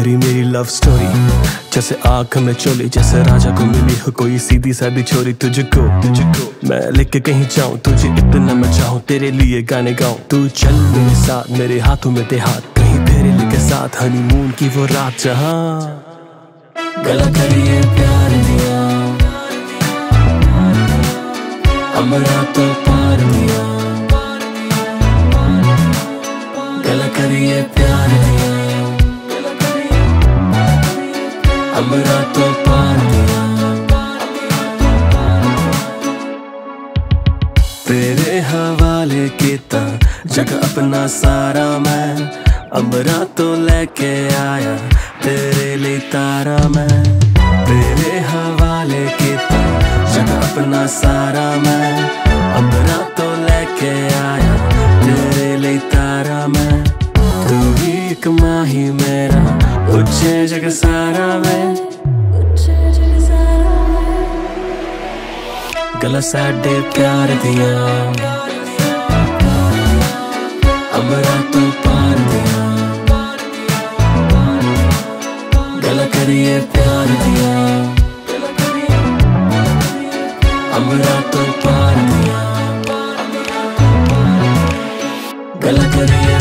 तेरी मेरी love story जैसे आँख में चोली, जैसे राजा को मिली हो कोई सीधी सादी छोरी तुझको। तुझको मैं लेके कहीं जाऊँ, तुझे इतना मैं चाहूँ, तेरे लिए गाने गाऊं। तू चल मेरे साथ, मेरे हाथों में ते हाथ कहीं तेरे लिए साथ हनीमून की वो रात जहाँ। गला करिए प्यार दिया अमरा तो पार दिया। गला करिए प्यार दिया। अमरा तो पार तेरे हवाले किता जग अपना सारा मैं। अमरा तो लेके आया तेरे लिए तारा मैं। तेरे हवाले किता जग अपना सारा मैं। अमरा तो लेके आया तेरे लिए तारा मैं। तू ही एक माही मेरा उच्चे जग सारा मैं। गला साडे प्यार दिया अमरा तो पार दिया गला करिए प्यार दिया अमरा तो पार दिया गला करिए